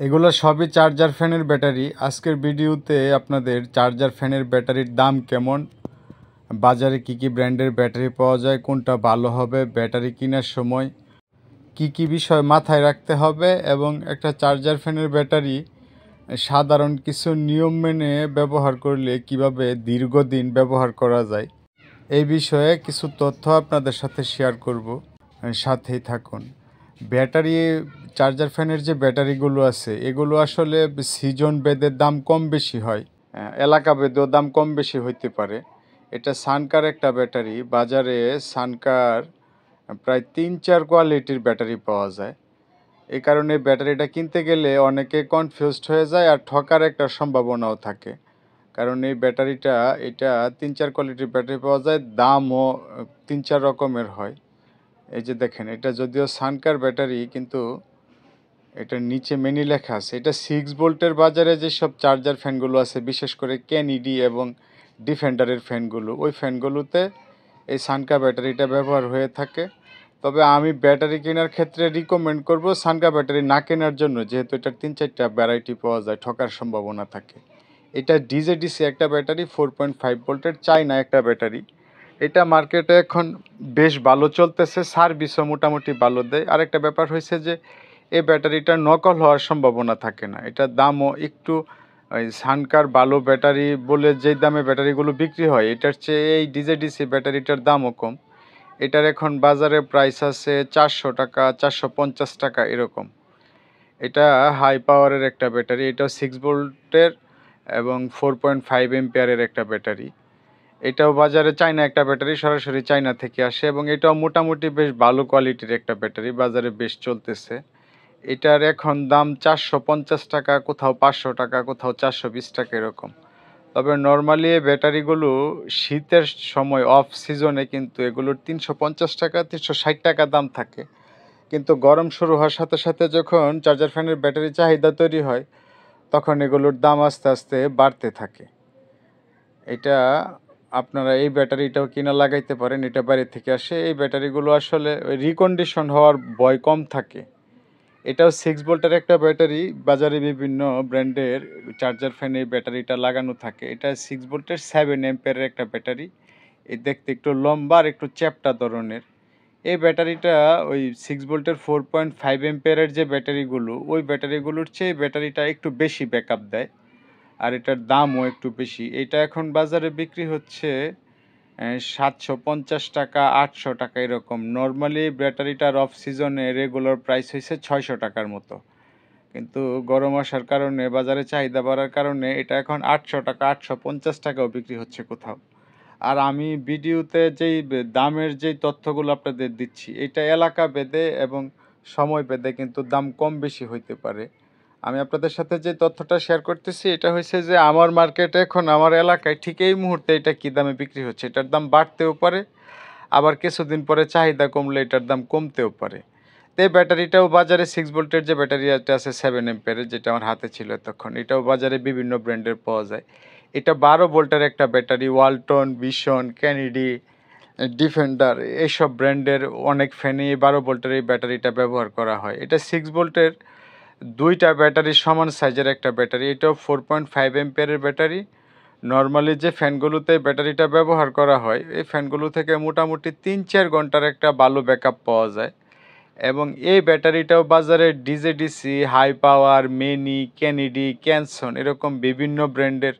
এগুলো সবই চার্জার ফ্যানের ব্যাটারি আজকের ভিডিওতে আপনাদের চার্জার ফ্যানের ব্যাটারির দাম কেমন? বাজারে কি কি ব্র্যান্ডের ব্যাটারি পাওয়া যায়? কোনটা ভালো হবে? ব্যাটারি কেনার সময় কি কি বিষয় মাথায় রাখতে হবে? এবং একটা চার্জার ফ্যানের ব্যাটারি সাধারণ কিছু নিয়ম মেনে ব্যবহার করলে কীভাবে দীর্ঘদিন ব্যবহার করা যায়? এই বিষয়ে কিছু তথ্য আপনাদের সাথে শেয়ার করব। সাথেই থাকুন। ব্যাটারি চার্জার ফ্যানের যে ব্যাটারিগুলো আছে, এগুলো আসলে সিজন বেদের দাম কম বেশি হয় এলাকা বেদেও দাম কম বেশি হইতে পারে। এটা সানকার একটা ব্যাটারি, বাজারে সানকার প্রায় তিন চার কোয়ালিটির ব্যাটারি পাওয়া যায়। এই কারণে ব্যাটারিটা কিনতে গেলে অনেকে কনফিউজড হয়ে যায় আর ঠকার একটা সম্ভাবনাও থাকে। কারণ এই ব্যাটারিটা, এটা তিন চার কোয়ালিটির ব্যাটারি পাওয়া যায়, দামও তিন চার রকমের হয়। এই যে দেখেন, এটা যদিও সানকার ব্যাটারি, কিন্তু এটার নিচে মেনি লেখা আছে। এটা সিক্স ভোল্টের বাজারে যেসব চার্জার ফ্যানগুলো আছে, বিশেষ করে ক্যানিডি এবং ডিফেন্ডারের ফ্যানগুলো ওই ফ্যানগুলোতে এই সানকা ব্যাটারিটা ব্যবহার হয়ে থাকে। তবে আমি ব্যাটারি কেনার ক্ষেত্রে রিকমেন্ড করব সানকা ব্যাটারি না কেনার জন্য, যেহেতু এটার তিন চারটা ভ্যারাইটি পাওয়া যায়, ঠকার সম্ভাবনা থাকে। এটা ডিজেডিসি একটা ব্যাটারি ফোর পয়েন্ট ফাইভ ভোল্টের চাইনা একটা ব্যাটারি। এটা মার্কেটে এখন বেশ ভালো চলতেছে সার্ভিসও মোটামুটি ভালো দেয়। আরেকটা ব্যাপার হয়েছে যে এই ব্যাটারিটা নকল হওয়ার সম্ভাবনা থাকে না। এটার দামও একটু, ওই সানকার ভালো ব্যাটারি বলে যেই দামে ব্যাটারিগুলো বিক্রি হয়, এটার চেয়ে এই ডিজেডিসি ব্যাটারিটার দামও কম। এটার এখন বাজারে প্রাইস আছে চারশো টাকা, চারশো পঞ্চাশ টাকা এরকম। এটা হাই পাওয়ারের একটা ব্যাটারি এটাও সিক্স ভোল্টের এবং ফোর পয়েন্ট ফাইভ এমপিয়ারের একটা ব্যাটারি। এটাও বাজারে চায়না একটা ব্যাটারি, সরাসরি চায়না থেকে আসে এবং এটাও মোটামুটি বেশ ভালো কোয়ালিটির একটা ব্যাটারি, বাজারে বেশ চলতেছে। এটার এখন দাম চারশো পঞ্চাশ টাকা, কোথাও পাঁচশো টাকা, কোথাও চারশো বিশ টাকা এরকম। তবে নর্মালি ব্যাটারিগুলো শীতের সময় অফ সিজনে কিন্তু এগুলোর তিনশো পঞ্চাশ টাকা, তিনশো ষাট টাকা দাম থাকে। কিন্তু গরম শুরু হওয়ার সাথে সাথে যখন চার্জার ফ্যানের ব্যাটারি চাহিদা তৈরি হয়, তখন এগুলোর দাম আস্তে আস্তে বাড়তে থাকে। এটা আপনারা এই ব্যাটারিটাও কিনা লাগাইতে পারেন, এটা বাইরে থেকে আসে। এই ব্যাটারিগুলো আসলে রিকন্ডিশন হওয়ার ভয় কম থাকে। এটাও সিক্স ভোল্টের একটা ব্যাটারি। বাজারে বিভিন্ন ব্র্যান্ডের চার্জার ফ্যানে ব্যাটারিটা লাগানো থাকে। এটা সিক্স ভোল্টের সেভেন এম্পের একটা ব্যাটারি। এই দেখতে একটু লম্বা আর একটু চ্যাপটা ধরনের। এই ব্যাটারিটা ওই সিক্স ভোল্টের ফোর পয়েন্ট ফাইভ এম্পেয়ারের যে ব্যাটারিগুলো, ওই ব্যাটারিগুলোর চেয়ে ব্যাটারিটা একটু বেশি ব্যাকআপ দেয়। আর এটার দামও একটু বেশি। এটা এখন বাজারে বিক্রি হচ্ছে সাতশো পঞ্চাশ টাকা, আটশো টাকা এরকম। নর্মালি ব্যাটারিটার অফ সিজনে রেগুলার প্রাইস হয়েছে ছয়শো টাকার মতো। কিন্তু গরম আসার কারণে, বাজারে চাহিদা বাড়ার কারণে এটা এখন আটশো টাকা, আটশো পঞ্চাশ টাকাও বিক্রি হচ্ছে কোথাও। আর আমি ভিডিওতে যেই দামের যেই তথ্যগুলো আপনাদের দিচ্ছি, এটা এলাকা বেদে এবং সময় বেদে কিন্তু দাম কম বেশি হইতে পারে। আমি আপনাদের সাথে যে তথ্যটা শেয়ার করতেছি, এটা হয়েছে যে আমার মার্কেটে এখন আমার এলাকায় ঠিক এই মুহূর্তে এটা কী দামে বিক্রি হচ্ছে? এটার দাম বাড়তেও পারে, আবার কিছুদিন পরে চাহিদা কমলে এটার দাম কমতেও পারে। তো এই ব্যাটারিটাও বাজারে সিক্স ভোল্টের যে ব্যাটারিটা আছে সেভেন এম্পেয়ারের যেটা আমার হাতে ছিল তখন এটাও বাজারে বিভিন্ন ব্র্যান্ডের পাওয়া যায়। এটা বারো ভোল্টের একটা battery, Walton, Vision, Kennede, Defender এইসব ব্র্যান্ডের অনেক ফ্যানে বারো ভোল্টের এই ব্যাটারিটা ব্যবহার করা হয়। এটা সিক্স ভোল্টের দুইটা ব্যাটারি সমান সাইজের একটা ব্যাটারি। এটাও ফোর পয়েন্ট ফাইভ এম্পিয়ারের ব্যাটারি। নর্মালি যে ফ্যানগুলোতে ব্যাটারিটা ব্যবহার করা হয়, এই ফ্যানগুলো থেকে মোটামুটি তিন চার ঘণ্টার একটা ভালো ব্যাকআপ পাওয়া যায়। এবং এই ব্যাটারিটাও বাজারে ডিজেডিসি হাই পাওয়ার মেনি ক্যানিডি ক্যানসন এরকম বিভিন্ন ব্র্যান্ডের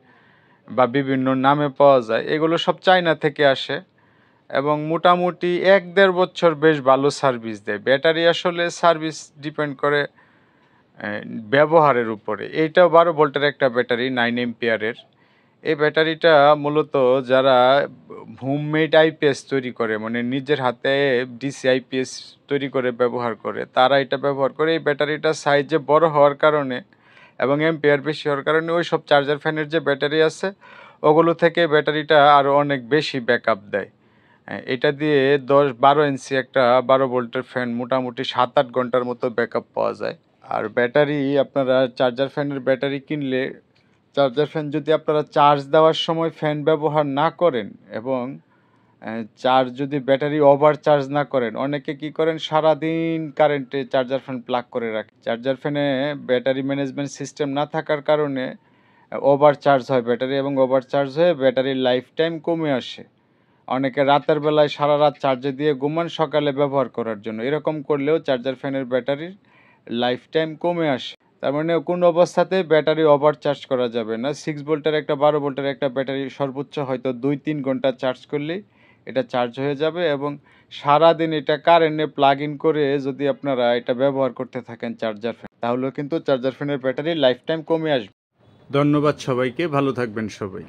বা বিভিন্ন নামে পাওয়া যায়। এগুলো সব চায়না থেকে আসে এবং মোটামুটি এক দেড় বছর বেশ ভালো সার্ভিস দেয়। ব্যাটারি আসলে সার্ভিস ডিপেন্ড করে ব্যবহারের উপরে। এইটাও বারো ভোল্টের একটা ব্যাটারি নাইন এমপিয়ারের এই ব্যাটারিটা মূলত যারা হোমমেড আইপিএস তৈরি করে মানে নিজের হাতে ডিসি আইপিএস তৈরি করে ব্যবহার করে, তারা এটা ব্যবহার করে। এই ব্যাটারিটা সাইজে বড় হওয়ার কারণে এবং এমপিয়ার বেশি হওয়ার কারণে ওই সব চার্জার ফ্যানের যে ব্যাটারি আছে, ওগুলো থেকে ব্যাটারিটা আরও অনেক বেশি ব্যাকআপ দেয়। এটা দিয়ে দশ, বারো ইঞ্চি একটা বারো ভোল্টের ফ্যান মোটামুটি সাত আট ঘণ্টার মতো ব্যাকআপ পাওয়া যায়। আর ব্যাটারি আপনারা চার্জার ফ্যানের ব্যাটারি কিনলে চার্জার ফ্যান যদি আপনারা চার্জ দেওয়ার সময় ফ্যান ব্যবহার না করেন এবং চার্জ যদি ব্যাটারি ওভার চার্জ না করেন, অনেকে কি করেন সারাদিন কারেন্টে চার্জার ফ্যান প্লাগ করে রাখে। চার্জার ফ্যানে ব্যাটারি ম্যানেজমেন্ট সিস্টেম না থাকার কারণে ওভার চার্জ হয় ব্যাটারি এবং ওভার চার্জ হয়ে ব্যাটারির লাইফ টাইম কমে আসে। অনেকে রাতের বেলায় সারা রাত চার্জে দিয়ে ঘুমান, সকালে ব্যবহার করার জন্য। এরকম করলেও চার্জার ফ্যানের ব্যাটারির লাইফ টাইম কমে আসে। তার মানে কোন অবস্থাতে ব্যাটারি ওভার চার্জ করা যাবে না। সিক্স ভোল্টের একটা, বারো ভোল্টের একটা ব্যাটারি সর্বোচ্চ হয়তো দুই তিন ঘণ্টা চার্জ করলেই এটা চার্জ হয়ে যাবে এবং সারাদিন এটা কারেন্টে প্লাগ ইন করে যদি আপনারা এটা ব্যবহার করতে থাকেন চার্জার ফ্যান তাহলেও কিন্তু চার্জার ফ্যানের ব্যাটারি লাইফ টাইম কমে আসবে। ধন্যবাদ সবাইকে, ভালো থাকবেন সবাই।